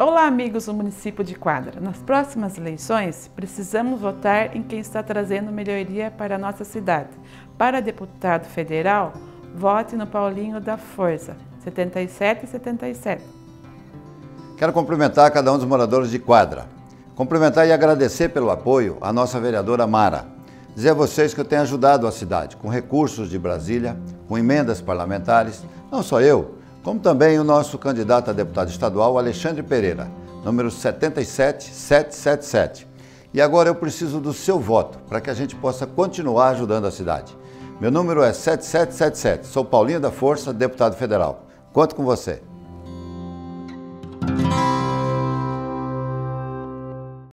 Olá, amigos do município de Quadra. Nas próximas eleições, precisamos votar em quem está trazendo melhoria para a nossa cidade. Para deputado federal, vote no Paulinho da Força, 77 e 77. Quero cumprimentar cada um dos moradores de Quadra. Cumprimentar e agradecer pelo apoio à nossa vereadora Mara. Dizer a vocês que eu tenho ajudado a cidade com recursos de Brasília, com emendas parlamentares, não só eu, como também o nosso candidato a deputado estadual, Alexandre Pereira, número 77777. E agora eu preciso do seu voto para que a gente possa continuar ajudando a cidade. Meu número é 7777. Sou Paulinho da Força, deputado federal. Conto com você.